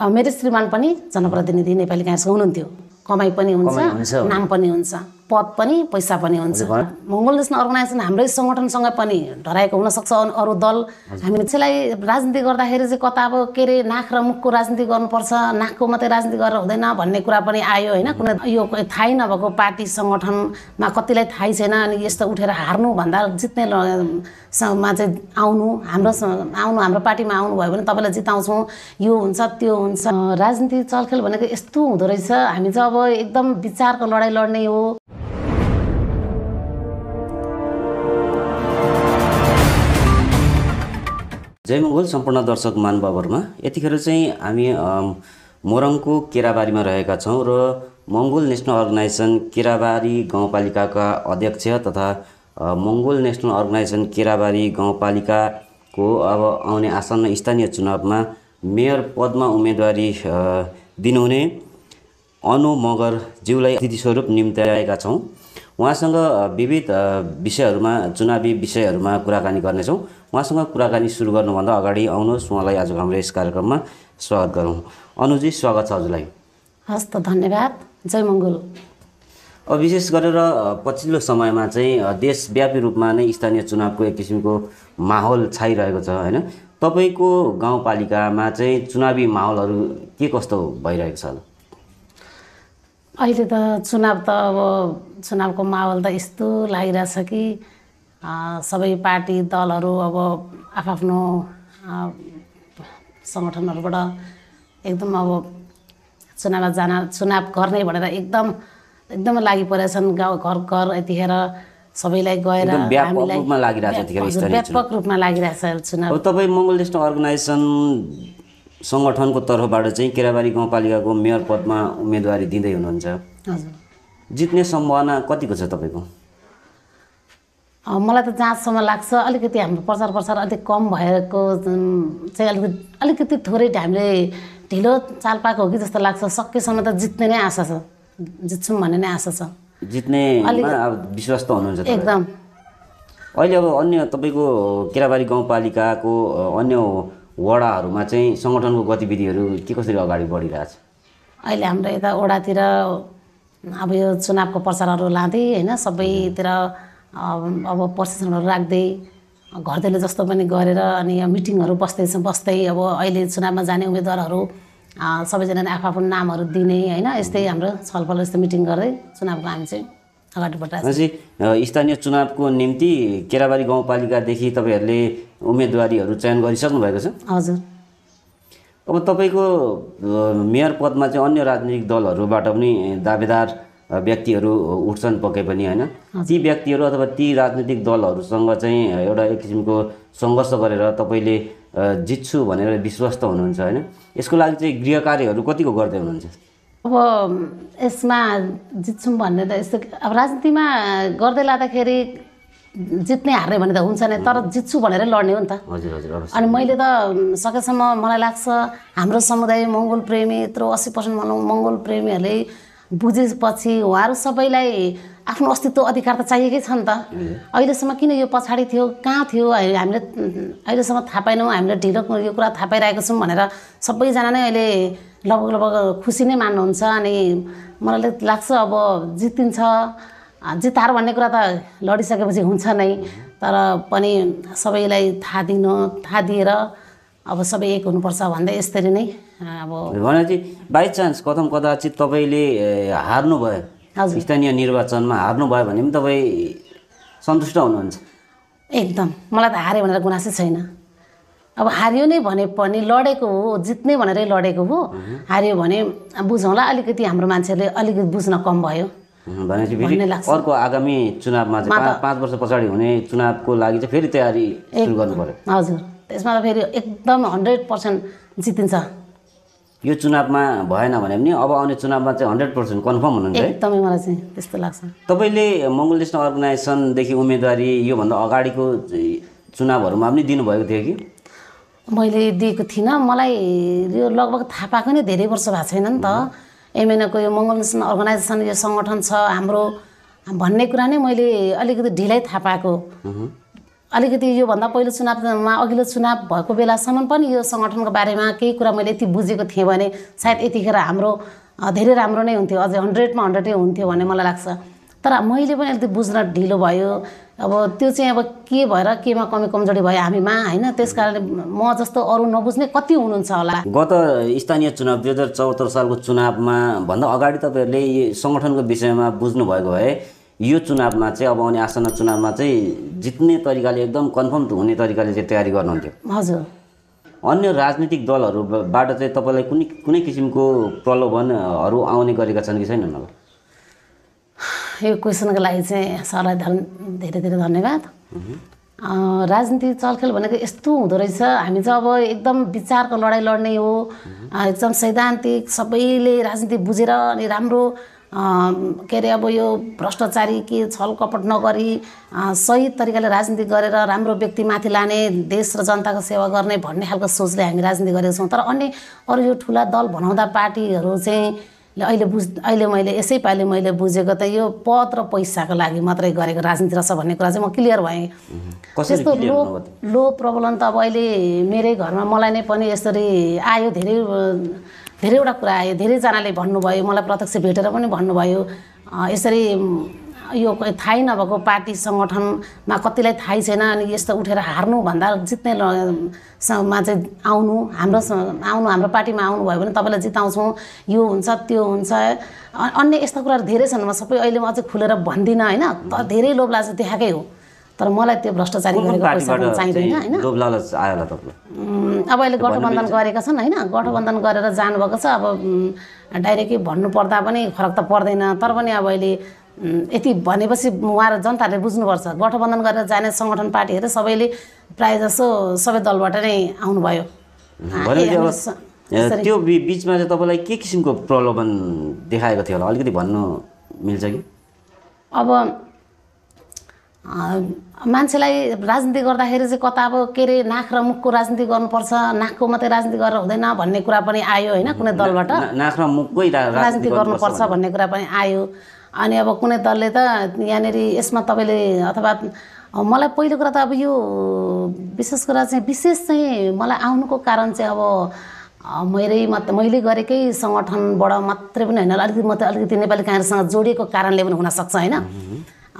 मेरो श्रीमान पनि जनप्रतिनिधि नेपाली काङ्ग्रेसको हुनुहुन्थ्यो कमाइ पनि हुन्छ। नाम पनि हुन्छ पद पनि पैसा पनि हुन्छ। मङ्गल नेसनल अर्गनाइजेसन हाम्रै सङ्गठनसँग पनि ढराएको हुनसक्छ अरू- अरू दल। हामीले त्यसलाई राजनीति गर्दाखेरि चाहिँ कता अब के अरे नाक र मुखको राजनीति गर्नुपर्छ नाकको मात्रै राजनीति गरेर हुँदैन भन्ने कुरा पनि आयो होइन। कुनै यो थाहै नभएको पार्टी सङ्गठनमा कतिलाई थाहै छैन अनि यस्तो उठेर हार्नुभन्दा जित्ने मा चाहिँ आउनु हाम्रो आउनु हाम्रो पार्टीमा आउनुभयो भने तपाईँलाई जिताउँछौँ यो हुन्छ त्यो हुन्छ। राजनीति चलखेल भनेको यस्तो हुँदो रहेछ। हामी चाहिँ अब एकदम विचारको लडाइँ लड्ने हो। जय मङ्गल सम्पूर्ण दर्शक महानुभावहरूमा यतिखेर चाहिँ हामी मोरङको केराबारीमा रहेका छौँ र मङ्गोल नेसनल अर्गनाइजेसन केराबारी गाउँपालिकाका अध्यक्ष तथा मङ्गोल नेसनल अर्गनाइजेसन केराबारी गाउँपालिकाको अब आउने आसन्न स्थानीय चुनावमा मेयर पदमा उम्मेदवारी दिनुहुने अनु मगर ज्यूलाई अतिथि स्वरूप निम्त्याएका छौँ। उहाँसँग विविध विषयहरूमा चुनावी विषयहरूमा कुराकानी गर्नेछौँ। उहाँसँग कुराकानी सुरु गर्नुभन्दा अगाडि आउनुहोस्। उहाँलाई आजको हाम्रो यस कार्यक्रममा स्वागत गरौँ। अनुजी स्वागत छ हजुरलाई। हस् त धन्यवाद। जय मङ्गल। अब विशेष गरेर पछिल्लो समयमा चाहिँ देशव्यापी रूपमा नै स्थानीय चुनावको एक किसिमको माहौल छाइरहेको छ होइन? तपाईँको गाउँपालिकामा चाहिँ चुनावी माहौलहरू के कस्तो भइरहेको छ होला? अहिले त चुनाव त अब चुनावको माहौल त यस्तो लागिरहेछ कि सबै पार्टी दलहरू अब आफ्नो सङ्गठनहरूबाट एकदम अब चुनावमा जान चुनाव गर्ने भनेर एकदम एकदम लागि परेछन् गाउँ घर घर यतिखेर सबैलाई गएर व्यापक रूपमा लागिरहेछ चुनाव। तपाईँ मङ्गल नेसनल अर्गनाइजेसन सङ्गठनको तर्फबाट चाहिँ केराबारी गाउँपालिकाको मेयर पदमा उम्मेदवारी दिँदै हुनुहुन्छ। हजुर। जित्ने सम्भावना कतिको छ तपाईँको? मलाई त जहाँसम्म लाग्छ अलिकति हाम्रो प्रचार प्रसार अलिक कम भएको चाहिँ अलिकति अलिकति थोरै हामीले ढिलो चाल पाएको हो कि जस्तो लाग्छ। सकेसम्म त जित्ने नै आशा छ। जित्छौँ भन्ने नै आशा छ। जित्नेमा अब विश्वास त हुनुहुन्छ एकदम। अहिले अब अन्य तपाईँको केराबारी गाउँपालिकाको अन्य वडाहरूमा चाहिँ सङ्गठनको गतिविधिहरू के कसरी अगाडि बढिरहेछ? अहिले हाम्रो यता ओडातिर अब यो चुनावको प्रचारहरू लाँदै होइन सबैतिर अब प्रशिक्षणहरू राख्दै घर दैलो जस्तो पनि गरेर अनि मिटिङहरू बस्दैछ बस्दै अब अहिले चुनावमा जाने उम्मेदवारहरू सबैजनाले आफ्नो नामहरू दिने होइन यस्तै हाम्रो छलफल यस्तो मिटिङ गर्दै चुनावको हामी चाहिँ अगाडि अ, स्थानीय चुनावको निम्ति केराबारी गाउँपालिकादेखि तपाईँहरूले उम्मेदवारीहरू चयन गरिसक्नु भएको छ? हजुर। अब तपाईँको मेयर पदमा चाहिँ अन्य राजनीतिक दलहरूबाट पनि दावेदार व्यक्तिहरू उठ्छन् पक्कै पनि होइन? ती व्यक्तिहरू अथवा ती राजनीतिक दलहरूसँग चाहिँ एउटा एक किसिमको सङ्घर्ष गरेर तपाईँले जित्छु भनेर विश्वस्त हुनुहुन्छ होइन? यसको लागि चाहिँ गृह कार्यहरू कतिको गर्दै हुनुहुन्छ? अब यसमा जित्छौँ भन्ने त यस्तो अब राजनीतिमा गर्दै लाँदाखेरि जित्ने हार्ने भन्ने त हुन्छ नै तर जित्छु भनेरै लड्ने हो नि त। हजुर हजुर अवश्य। अनि मैले त सकेसम्म मलाई लाग्छ हाम्रो समुदाय मङ्गोल प्रेमी यत्रो अस्सी पर्सेन्ट मङ्गोल प्रेमीहरूले बुझेपछि उहाँहरू सबैलाई आफ्नो अस्तित्व अधिकार त चाहिएकै छ नि त। अहिलेसम्म किन यो पछाडि थियो कहाँ थियो हामीले अहिलेसम्म थाहा पाएनौँ हामीले ढिलो यो कुरा थाहा पाइरहेको छौँ भनेर सबैजना नै अहिले लगभग लगभग खुसी नै मान्नुहुन्छ। अनि मलाई लाग्छ अब जितिन्छ जितार भन्ने कुरा त लडिसकेपछि हुन्छ नै तर पनि सबैलाई थाहा दिनु थाहा दिएर अब सबै एक हुनुपर्छ भन्दै यसरी नै अब भनेपछि बाई चान्स कथम कदाचित तपाईँले हार्नुभयो। हजुर। स्थानीय निर्वाचनमा हार्नुभयो भने पनि तपाईँ सन्तुष्ट हुनुहुन्छ। एकदम। मलाई त हारेँ भनेर गुनासै छैन। अब हारियो नै भने पनि लडेको हो जित्ने भनेरै लडेको हो। हार्यो भने बुझौँला अलिकति हाम्रो मान्छेहरूले अलिकति बुझ्न कम भयो। भनेपछि फेरि। अर्को आगामी चुनावमा चाहिँ पाँच वर्ष पछाडि हुने चुनावको लागि चाहिँ फेरि तयारी सुरु गर्नु पर्यो। हजुर। त्यसमा फेरि एकदम हन्ड्रेड पर्सेन्ट जितिन्छ। यो चुनावमा भएन भने पनि अब आउने चुनावमा चाहिँ हन्ड्रेड पर्सेन्ट कन्फर्म हुनुहुन्छ है। एकदमै मलाई चाहिँ त्यस्तो लाग्छ। तपाईँले मङ्गल नेसनल अर्गनाइजेसनदेखि उम्मेदवारी योभन्दा अगाडिको चुनावहरूमा पनि दिनुभएको थियो कि? मैले दिएको थिइनँ। मलाई यो लगभग थाहा पाएको नै धेरै वर्ष भएको छैन नि त। एमएनएको यो मङ्गल अर्गनाइजेसन यो सङ्गठन छ हाम्रो भन्ने कुरा नै मैले अलिकति ढिलै थाहा पाएको। अलिकति योभन्दा पहिलो चुनावमा अघिल्लो चुनाव भएको बेलासम्म पनि यो सङ्गठनको बारेमा केही कुरा मैले यति बुझेको थिएँ भने सायद यतिखेर हाम्रो धेरै राम्रो नै हुन्थ्यो अझै हन्ड्रेडमा हन्ड्रेडै हुन्थ्यो भन्ने मलाई लाग्छ। तर मैले पनि अलिकति बुझ्न ढिलो भयो। अब त्यो चाहिँ अब के भएर केमा कमी कमजोरी भयो हामीमा होइन? त्यस कारणले म जस्तो अरू नबुझ्ने कति हुनुहुन्छ होला? गत स्थानीय चुनाव दुई हजार चौहत्तर सालको चुनावमा भन्दा अगाडि तपाईँहरूले सङ्गठनको विषयमा बुझ्नुभएको भए यो चुनावमा चाहिँ अब आउने आसन्न चुनावमा चाहिँ जित्ने तरिकाले एकदम कन्फर्म हुने तरिकाले चाहिँ तयारी गर्नुहुन्थ्यो। हजुर। अन्य राजनीतिक दलहरूबाट चाहिँ तपाईँलाई कुनै कुनै किसिमको प्रलोभनहरू आउने गरेका छन् कि छैनन् होला? यो क्वेसनको लागि चाहिँ सरलाई धन धेरै धेरै धन्यवाद। राजनीति चलखेल भनेको यस्तो हुँदो रहेछ। हामी चाहिँ अब एकदम विचारको लडाइँ लड्ने हो। एकदम सैद्धान्तिक सबैले राजनीति बुझेर अनि राम्रो के अरे अब यो भ्रष्टाचारी के छल कपट नगरी सही तरिकाले राजनीति गरेर राम्रो व्यक्ति माथि लाने देश र जनताको सेवा गर्ने भन्ने खालको सोचले हामी राजनीति गरेका छौँ। तर अन्य अरू यो ठुला दल बनाउँदा पार्टीहरू चाहिँ ले अहिले बुझ अहिले मैले यसै पालि मैले बुझेको त यो पद र पैसाको लागि मात्रै गरेको राजनीति रहेछ भन्ने कुरा चाहिँ म क्लियर भएँ। त्यस्तो लो लो प्रबलन त अब अहिले मेरै घरमा मलाई नै पनि यसरी आयो धेरै धेरैवटा कुरा आयो धेरैजनाले भन्नुभयो मलाई प्रत्यक्ष भेटेर पनि भन्नुभयो। यसरी यो थाहै नभएको पार्टी सङ्गठनमा कतिलाई थाहै छैन अनि यस्तो उठेर हार्नुभन्दा जित्ने मा चाहिँ आउनु हाम्रो आउनु हाम्रो पार्टीमा आउनुभयो भने तपाईँलाई जिताउँछौँ यो हुन्छ त्यो हुन्छ। अन्य यस्ता कुराहरू धेरै छन् म सबै अहिले म अझै खुलेर भन्दिनँ होइन? तर धेरै लोभ लाज देखाएकै हो। तर मलाई त्यो भ्रष्टाचारी गरेको पैसा चाहिँदैन होइन? अब अहिले गठबन्धन गरेका छन् होइन? गठबन्धन गरेर जानुभएको छ अब डाइरेक्टली भन्नुपर्दा पनि फरक त पर्दैन। तर पनि अब अहिले यति भनेपछि उहाँहरू जनताहरूले बुझ्नुपर्छ। गठबन्धन गरेर जाने सङ्गठन पार्टीहरू सबैले प्रायः जसो सबै दलबाट नै आउनुभयो। त्यो बिचमा चाहिँ तपाईँलाई के किसिमको प्रलोभन देखाएको थियो होला? अलिकति भन्नु मिल्छ कि? अब मान्छेलाई राजनीति गर्दाखेरि चाहिँ कता अब के अरे नाक र मुखको राजनीति गर्नुपर्छ नाकको मात्रै राजनीति गरेर हुँदैन भन्ने कुरा पनि आयो होइन कुनै दलबाट। नाक र मुखकै राजनीति गर्नुपर्छ भन्ने कुरा पनि आयो। अनि अब कुनै दलले त यहाँनिर यसमा तपाईँले अथवा मलाई पहिलो कुरा त अब यो विशेष कुरा चाहिँ विशेष चाहिँ मलाई आउनुको कारण चाहिँ अब मेरै मत मैले गरेकै सङ्गठनबाट मात्रै पनि होइन अलिकति म त अलिकति नेपाली काङ्ग्रेससँग जोडिएको कारणले पनि हुनसक्छ होइन।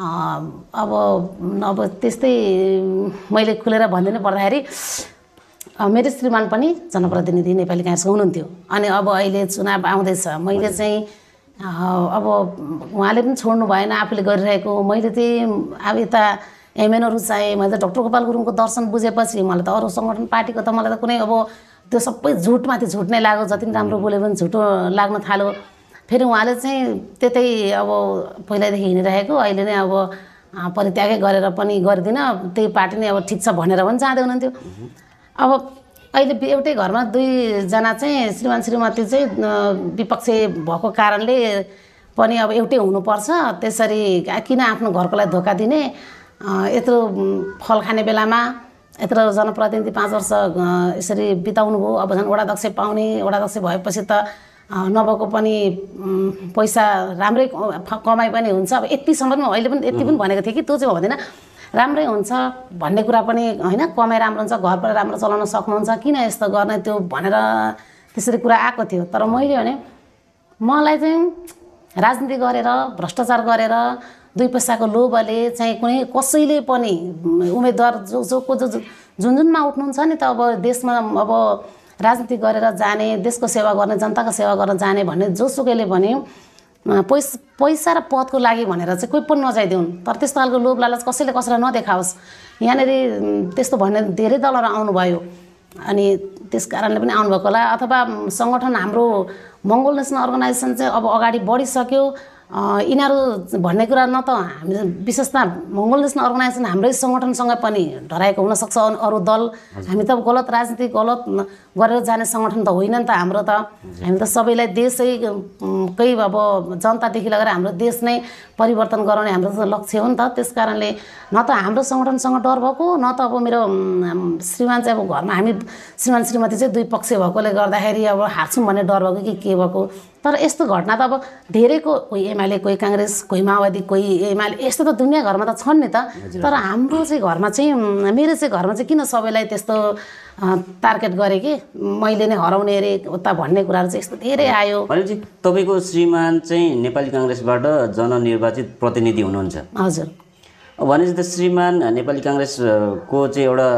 अब अब त्यस्तै मैले खुलेर भनिदिनु पर्दाखेरि मेरो श्रीमान पनि जनप्रतिनिधि नेपाली काङ्ग्रेसको हुनुहुन्थ्यो। अनि अब अहिले चुनाव आउँदैछ। मैले चाहिँ अब उहाँले पनि छोड्नु भएन आफूले गरिरहेको। मैले चाहिँ अब यता एमएनहरू चाहेँ मैले त डक्टर गोपाल गुरुङको दर्शन बुझेपछि मलाई त अरू सङ्गठन पार्टीको त मलाई त कुनै अब त्यो सबै झुटमाथि झुट नै लाग्यो जति पनि राम्रो बोल्यो भने झुटो लाग्न थाल्यो। फेरि उहाँले चाहिँ त्यतै अब पहिल्यैदेखि हिँडिरहेको अहिले नै अब परित्यागै गरेर पनि गरिदिनँ त्यही पार्टी नै अब ठिक छ भनेर पनि जाँदै हुनुहुन्थ्यो। अब अहिले एउटै घरमा दुईजना चाहिँ श्रीमान श्रीमती चाहिँ विपक्षी भएको कारणले पनि अब एउटै हुनुपर्छ। त्यसरी किन आफ्नो घरकोलाई धोका दिने? यत्रो फल खाने बेलामा यत्रो जनप्रतिनिधि पाँच वर्ष यसरी बिताउनु भयो। अब झन् वडाध्यक्ष पाउने वडाध्यक्ष भएपछि त नभएको पनि पैसा राम्रै कमाइ पनि हुन्छ। अब यतिसम्म अहिले पनि यति पनि भनेको थिएँ कि त्यो चाहिँ भन्दिनँ। राम्रै हुन्छ भन्ने कुरा पनि होइन कमाइ राम्रो हुन्छ घर राम्रो चलाउन सक्नुहुन्छ। किन यस्तो गर्ने त्यो भनेर त्यसरी कुरा आएको थियो। तर मैले भने मलाई चाहिँ राजनीति गरेर भ्रष्टाचार गरेर दुई पैसाको लोभले चाहिँ कुनै कसैले पनि उम्मेदवार जो जो को जो जुन जुनमा उठ्नुहुन्छ नि त अब देशमा अब राजनीति गरेर जाने देशको सेवा गर्ने जनताको सेवा गर्न जाने भन्ने जोसुकैले भने पैस पैसा र पदको लागि भनेर चाहिँ कोही पनि नजाइदेऊन् तर त्यस्तो खालको लोभ लालच कसैले कसैलाई नदेखाओस्। यहाँनिर त्यस्तो भन्ने धेरै दलहरू आउनुभयो। अनि त्यस कारणले पनि आउनुभएको होला। अथवा सङ्गठन हाम्रो मङ्गोल नेसनल अर्गनाइजेसन चाहिँ अब अगाडि बढिसक्यो। यिनीहरू भन्ने कुरा न त हामी विशेष त मङ्गोल नेसनल अर्गनाइजेसन हाम्रै सङ्गठनसँग पनि डराएको हुनसक्छ अरू दल। हामी त गलत राजनीति गलत गरेर जाने सङ्गठन त होइन नि त हाम्रो त। हामी त सबैलाई देशै उम्, कै अब जनतादेखि लगेर हाम्रो देश नै परिवर्तन गराउने हाम्रो त लक्ष्य हो नि त। त्यस कारणले न त हाम्रो सङ्गठनसँग डर भएको न त अब मेरो श्रीमान चाहिँ अब घरमा हामी श्रीमान श्रीमती चाहिँ दुई पक्ष भएकोले गर्दाखेरि अब हार्छौँ भन्ने डर भएको कि के भएको। तर यस्तो घटना त अब धेरैको कोही एमाले कोही काङ्ग्रेस कोही माओवादी कोही एमाले यस्तो त दुनियाँ घरमा त छन् नि त। तर हाम्रो चाहिँ घरमा चाहिँ मेरो चाहिँ घरमा चाहिँ किन सबैलाई त्यस्तो टार्गेट गरेँ कि मैले नै हराउने अरे उता भन्ने कुराहरू चाहिँ यस्तो धेरै आयो। भनेपछि तपाईँको श्रीमान चाहिँ नेपाली काङ्ग्रेसबाट जननिर्वाचित प्रतिनिधि हुनुहुन्छ। हजुर। भनेपछि त श्रीमान नेपाली काङ्ग्रेसको चाहिँ एउटा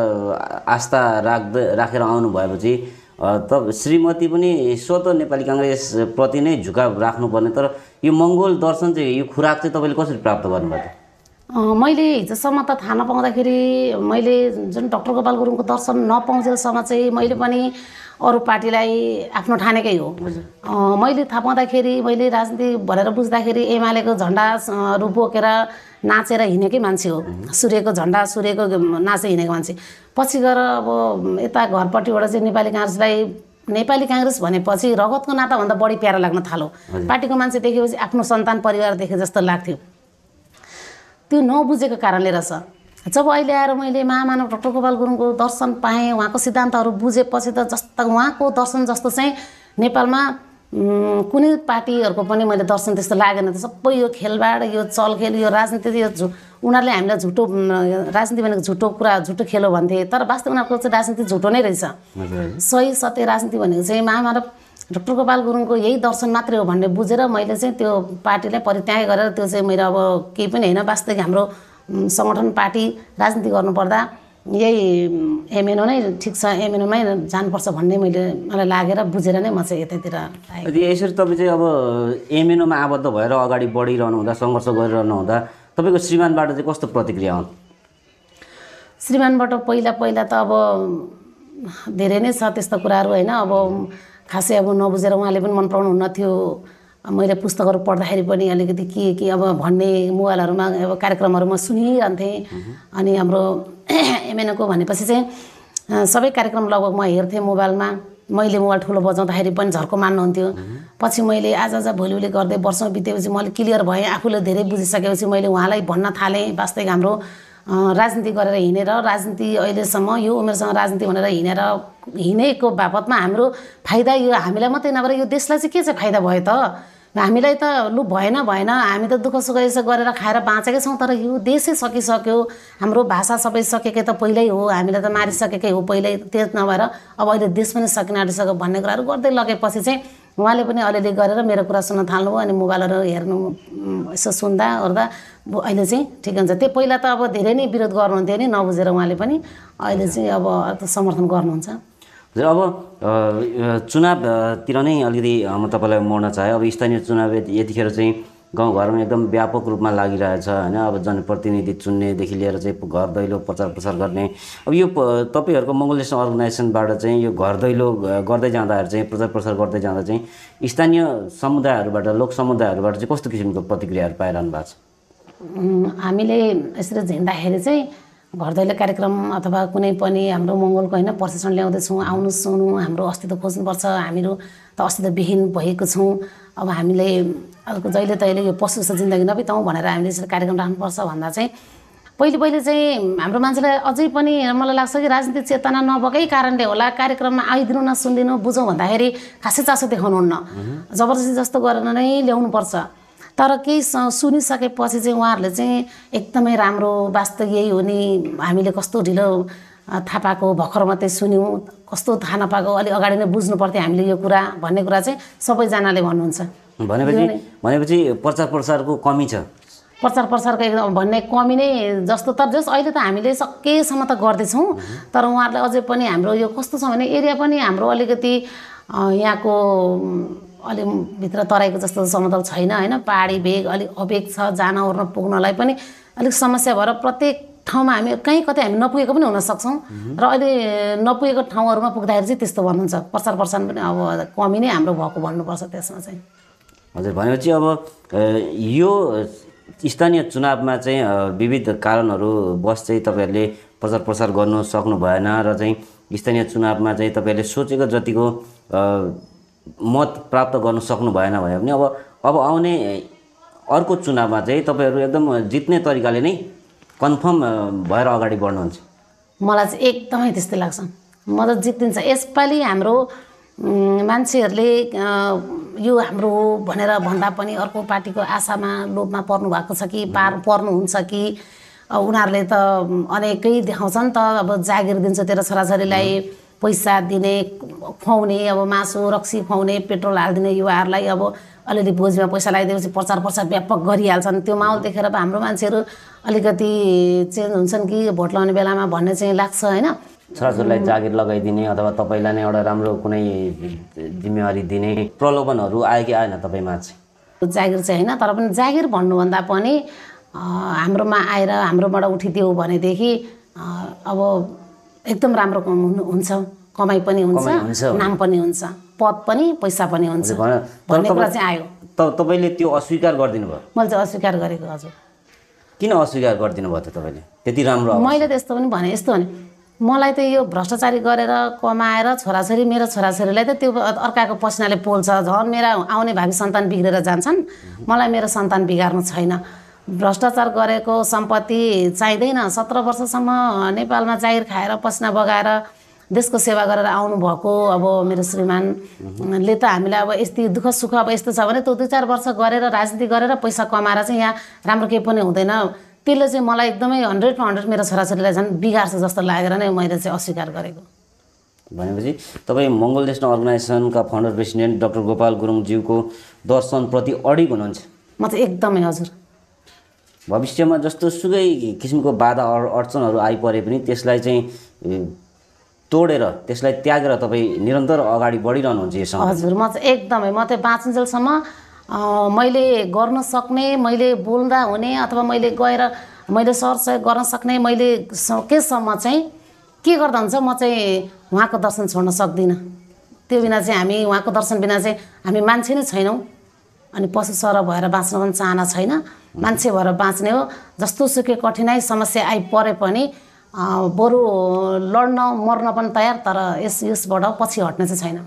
आस्था राख्दै राखेर आउनु भएपछि त श्रीमती पनि स्वत नेपाली काङ्ग्रेसप्रति नै झुकाव राख्नुपर्ने तर यो मङ्गोल दर्शन चाहिँ यो खुराक चाहिँ तपाईँले कसरी प्राप्त गर्नुभयो मैले हिजोसम्म त थाहा नपाउँदाखेरि मैले जुन डक्टर गोपाल गुरुङको दर्शन नपाउँजेलसम्म चाहिँ मैले पनि अरू पार्टीलाई आफ्नो ठानेकै हो। मैले थाहा पाउँदाखेरि मैले राजनीति भनेर बुझ्दाखेरि एमालेको झन्डाहरू बोकेर नाचेर हिँडेकै मान्छे हो। सूर्यको झन्डा सूर्यको नाचेर हिँडेको मान्छे। पछि गएर अब यता घरपट्टिबाट चाहिँ नेपाली काङ्ग्रेसलाई नेपाली काङ्ग्रेस भनेपछि रगतको नाताभन्दा बढी प्यारो लाग्न थाल्यो। पार्टीको मान्छे देखेपछि आफ्नो सन्तान परिवार देखे जस्तो लाग्थ्यो। त्यो नबुझेको कारणले रहेछ। जब अहिले आएर मैले महामानव डक्टर गोपाल गुरुङको दर्शन पाएँ उहाँको सिद्धान्तहरू बुझेपछि त जस्तो उहाँको दर्शन जस्तो चाहिँ नेपालमा कुनै पार्टीहरूको पनि मैले दर्शन त्यस्तो लागेन त। सबै यो खेलबाड यो चलखेल यो राजनीति यो झु उनीहरूले हामीलाई झुटो राजनीति भनेको झुटो कुरा झुटो खेल भन्थे। तर वास्तव उनीहरूको चाहिँ राजनीति झुटो नै रहेछ। सही सत्य राजनीति भनेको चाहिँ महामानव डक्टर गोपाल गुरुङको यही दर्शन मात्रै हो भन्ने बुझेर मैले चाहिँ त्यो पार्टीलाई परित्याग गरेर त्यो चाहिँ मेरो अब केही पनि होइन वास्तविक हाम्रो सङ्गठन पार्टी राजनीति गर्नुपर्दा यही एमएनओ नै ठिक छ एमएनओमै जानुपर्छ भन्ने मैले मलाई लागेर बुझेर नै म चाहिँ यतैतिर यसरी तपाईँ चाहिँ अब एमएनओमा आबद्ध भएर अगाडि बढिरहनु हुँदा सङ्घर्ष गरिरहनु हुँदा तपाईँको श्रीमानबाट चाहिँ कस्तो प्रतिक्रिया आउनु श्रीमानबाट पहिला पहिला त अब धेरै नै छ त्यस्तो कुराहरू होइन अब खासै अब नबुझेर उहाँले पनि मन पराउनु हुन्न थियो मैले पुस्तकहरू पढ्दाखेरि पनि अलिकति के के अब भन्ने मोबाइलहरूमा अब कार्यक्रमहरूमा सुनिरहन्थेँ। अनि हाम्रो एमएनएको भनेपछि चाहिँ सबै कार्यक्रम लगभग म हेर्थेँ मोबाइलमा। मैले मोबाइल ठुलो बजाउँदाखेरि पनि झर्को मान्नुहुन्थ्यो। पछि मैले आज आज भोलि भोलि गर्दै वर्षौँ बितेपछि मैले क्लियर भएँ। आफूले धेरै बुझिसकेपछि मैले उहाँलाई भन्न थालेँ। वास्तविक हाम्रो राजनीति गरेर हिँडेर राजनीति अहिलेसम्म यो उमेरसँग राजनीति भनेर हिँडेर हिँडेको बापतमा हाम्रो फाइदा यो हामीलाई मात्रै नभएर यो देशलाई चाहिँ के चाहिँ फाइदा भयो त? हामीलाई त लु भएन भएन हामी त दुःख सुख यसो गरेर खाएर बाँचेकै छौँ तर यो देशै सकिसक्यो। हाम्रो भाषा सबै सकेकै त पहिल्यै हो हामीलाई त मारिसकेकै हो पहिल्यै त्यो नभएर अब अहिले देश पनि सकिन आँटिसक्यो भन्ने कुराहरू गर्दै लगेपछि चाहिँ उहाँले पनि अलिअलि गरेर मेरो कुरा सुन्न थाल्नुभयो अनि मोबाइलहरू हेर्नु यसो सुन्दा ओर्दा अहिले चाहिँ ठिक हुन्छ। त्यो पहिला त अब धेरै नै विरोध गर्नुहुन्थ्यो नि नबुझेर उहाँले पनि अहिले चाहिँ अब समर्थन गर्नुहुन्छ। हजुर अब चुनावतिर नै अलिकति म तपाईँलाई मोड्न चाहेँ। अब स्थानीय चुनाव यति- यतिखेर चाहिँ गाउँघरमा एकदम व्यापक रूपमा लागिरहेछ होइन? अब जनप्रतिनिधि चुन्नेदेखि लिएर चाहिँ घर दैलो प्रचार प्रसार गर्ने। अब यो तपाईँहरूको मङ्गल नेसनल अर्गनाइजेसनबाट चाहिँ यो घर दैलो गर्दै जाँदाखेरि चाहिँ प्रचार प्रसार गर्दै जाँदा चाहिँ स्थानीय समुदायहरूबाट लोक समुदायहरूबाट चाहिँ कस्तो किसिमको प्रतिक्रियाहरू पाइरहनु भएको छ? हामीले यसरी झिन्दाखेरि चाहिँ घर दैलो कार्यक्रम अथवा कुनै पनि हाम्रो मङ्गलको होइन प्रशिक्षण ल्याउँदैछौँ आउनु सुनु हाम्रो अस्तित्व खोज्नुपर्छ हामीहरू त अस्तित्वविहीन भएको छौँ। अब हामीले जहिले तहिले यो पशु जस्तो जिन्दगी नबिताउँ भनेर हामीले यसरी कार्यक्रम राख्नुपर्छ भन्दा चाहिँ पहिले पहिले चाहिँ हाम्रो मान्छेलाई अझै पनि मलाई लाग्छ कि राजनीतिक चेतना नभएकै कारणले होला कार्यक्रममा आइदिनु न सुनिदिनु बुझौँ भन्दाखेरि खासै चासो देखाउनुहुन्न। जबरजस्ती जस्तो गरेर नै ल्याउनुपर्छ। तर केही सुनिसकेपछि चाहिँ उहाँहरूले चाहिँ एकदमै राम्रो वास्तव यही हो नि हामीले कस्तो ढिलो थाहा पाएको भर्खर मात्रै सुन्यौँ कस्तो थाहा नपाएको अलिक अगाडि नै बुझ्नु पर्थ्यो हामीले यो कुरा भन्ने कुरा चाहिँ सबैजनाले भन्नुहुन्छ। भनेपछि भनेपछि प्रचार प्रसारको कमी छ। प्रचार प्रसारको एकदम भन्ने कमी नै जस्तो तर जस अहिले त हामीले सकेसम्म त गर्दैछौँ। तर उहाँहरूले अझै पनि हाम्रो यो कस्तो छ भने एरिया पनि हाम्रो अलिकति यहाँको अलि भित्र तराईको जस्तो समतल छैन होइन? पहाडी भेग अलिक अभेग छ जान ओर्न पुग्नलाई पनि अलिक समस्या भएर प्रत्येक ठाउँमा हामी कहीँ कतै हामी नपुगेको पनि हुन सक्छौँ र अहिले नपुगेको ठाउँहरूमा पुग्दाखेरि चाहिँ त्यस्तो भन्नुहुन्छ। प्रचार प्रसार पनि अब कमी नै हाम्रो भएको भन्नुपर्छ त्यसमा चाहिँ। हजुर भनेपछि अब यो स्थानीय चुनावमा चाहिँ विविध कारणहरू बस चाहिँ तपाईँहरूले प्रचार प्रसार गर्नु सक्नु भएन र चाहिँ स्थानीय चुनावमा चाहिँ तपाईँहरूले सोचेको जतिको मत प्राप्त गर्न सक्नु भएन भने पनि अब अब आउने अर्को चुनावमा चाहिँ तपाईँहरू एकदम जित्ने तरिकाले नै कन्फर्म भएर अगाडि बढ्नुहुन्छ। मलाई चाहिँ एकदमै त्यस्तै लाग्छ। म त जितिन्छ यसपालि हाम्रो मान्छेहरूले यो हाम्रो भनेर भन्दा पनि अर्को पार्टीको आशामा लोभमा पर्नु भएको छ कि पार पर्नुहुन्छ कि उनीहरूले त अनेकै देखाउँछ नि त। अब जागिर दिन्छ तेरो छोराछोरीलाई। पैसा दिने खुवाउने अब मासु रक्सी खुवाउने पेट्रोल हालिदिने युवाहरूलाई अब अलिअलि बोझमा पैसा लगाइदिएपछि प्रचार प्रसार व्यापक गरिहाल्छन्। त्यो माहौल देखेर अब हाम्रो मान्छेहरू अलिकति चेन्ज हुन्छन् कि भोट लगाउने बेलामा भन्ने चाहिँ लाग्छ होइन? छोराछोरीलाई जागिर लगाइदिने अथवा तपाईँलाई नै एउटा राम्रो कुनै जिम्मेवारी दिने प्रलोभनहरू आयो कि आएन तपाईँमा चाहिँ। जागिर चाहिँ होइन तर पनि जागिर भन्नुभन्दा पनि हाम्रोमा आएर हाम्रोबाट उठिदियो भनेदेखि अब एकदम राम्रो हुन्छ। कमाइ पनि हुन्छ। नाम पनि हुन्छ पद पनि पैसा पनि हुन्छ। भन्ने कुरा चाहिँ आयो। त तपाईँले त्यो अस्वीकार गरिदिनु भयो मैले चाहिँ अस्वीकार गरेको हजुर। किन अस्वीकार गरिदिनु भयो त तपाईँले? त्यति राम्रो मैले त यस्तो पनि भने यस्तो भने मलाई त यो भ्रष्टाचारी गरेर कमाएर छोराछोरी मेरो छोराछोरीलाई त त्यो अर्काको पसिनाले पोल्छ। झन् मेरा आउने भावी सन्तान बिग्रेर जान्छन्। मलाई मेरो सन्तान बिगार्नु छैन। भ्रष्टाचार गरेको सम्पत्ति चाहिँदैन। सत्र वर्षसम्म नेपालमा जागिर खाएर पसिना बगाएर देशको सेवा गरेर आउनुभएको अब मेरो श्रीमानले त हामीलाई अब यति दुःख सुख अब यस्तो छ भने त्यो दुई चार वर्ष गरेर राजनीति गरेर पैसा कमाएर चाहिँ यहाँ राम्रो केही पनि हुँदैन। त्यसले चाहिँ मलाई एकदमै हन्ड्रेडमा हन्ड्रेड मेरो छोराछोरीलाई झन् बिगार्छ जस्तो लागेर नै मैले चाहिँ अस्वीकार गरेको। भनेपछि तपाईँ मङ्गल नेसनल अर्गनाइजेसनका फाउन्डर प्रेसिडेन्ट डाक्टर गोपाल गुरुङज्यूको दर्शनप्रति अडिग हुनुहुन्छ। म चाहिँ एकदमै हजुर। भविष्यमा जस्तो सुकै किसिमको बाधा अड अडचनहरू आइपरे पनि त्यसलाई चाहिँ तोडेर त्यसलाई त्यागेर तपाईँ निरन्तर अगाडि बढिरहनुहुन्छ यसमा हजुर म चाहिँ एकदमै म चाहिँ बाँचुन्जेलसम्म मैले गर्न सक्ने मैले बोल्दा हुने अथवा मैले गएर मैले सरसहयोग गर्न सक्ने मैले स- केसम्म चाहिँ के गर्दा हुन्छ म चाहिँ उहाँको दर्शन छोड्न सक्दिनँ। त्यो बिना चाहिँ हामी उहाँको दर्शन बिना चाहिँ हामी मान्छे नै छैनौँ। अनि पशु सर भएर बाँच्न पनि चाहना छैन। मान्छे भएर बाँच्ने हो। जस्तो सुकै कठिनाइ समस्या आइपरे पनि बरु लड्न मर्न पनि तयार तर यस यसबाट पछि हट्ने चाहिँ छैन।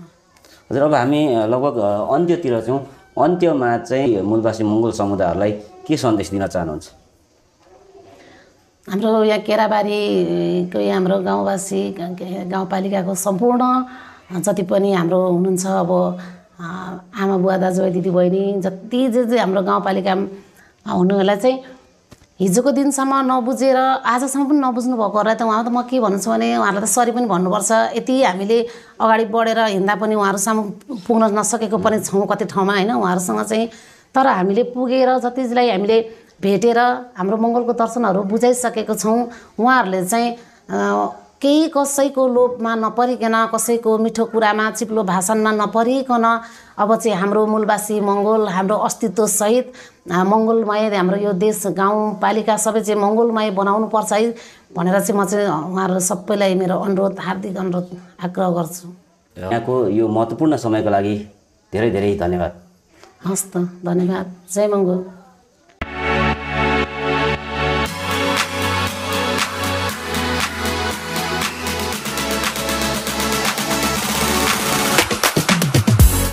हजुर अब हामी लगभग अन्त्यतिर छौँ। अन्त्यमा चाहिँ मूलवासी मङ्गोल समुदायहरूलाई के सन्देश दिन चाहनुहुन्छ? हाम्रो यहाँ केराबारीको यहाँ हाम्रो गाउँवासी गाउँपालिकाको सम्पूर्ण जति पनि हाम्रो हुनुहुन्छ अब आमा बुवा दाजुभाइ दिदीबहिनी जति जे जे हाम्रो गाउँपालिकामा हुनेहरूलाई चाहिँ हिजोको दिनसम्म नबुझेर आजसम्म पनि नबुझ्नु भएकोहरूलाई त उहाँ त म के भन्छु भने उहाँहरूलाई त सरी पनि भन्नुपर्छ। यति हामीले अगाडि बढेर हिँड्दा पनि उहाँहरूसम्म पुग्न नसकेको पनि छौँ कति ठाउँमा होइन? उहाँहरूसँग चाहिँ तर हामीले पुगेर जतिलाई हामीले भेटेर हाम्रो मङ्गलको दर्शनहरू बुझाइसकेको छौँ उहाँहरूले चाहिँ केही कसैको लोभमा नपरिकन कसैको मिठो कुरामा चिप्लो भाषणमा नपरिकन अब चाहिँ हाम्रो मूलवासी मङ्गोल हाम्रो अस्तित्वसहित मङ्गोलमय हाम्रो यो देश गाउँपालिका सबै चाहिँ मङ्गोलमय बनाउनु पर्छ है भनेर चाहिँ म चाहिँ उहाँहरू सबैलाई मेरो अनुरोध हार्दिक अनुरोध आग्रह गर्छु। यहाँको यो महत्त्वपूर्ण समयको लागि धेरै धेरै धन्यवाद। हस् त धन्यवाद। जय मङ्गोल।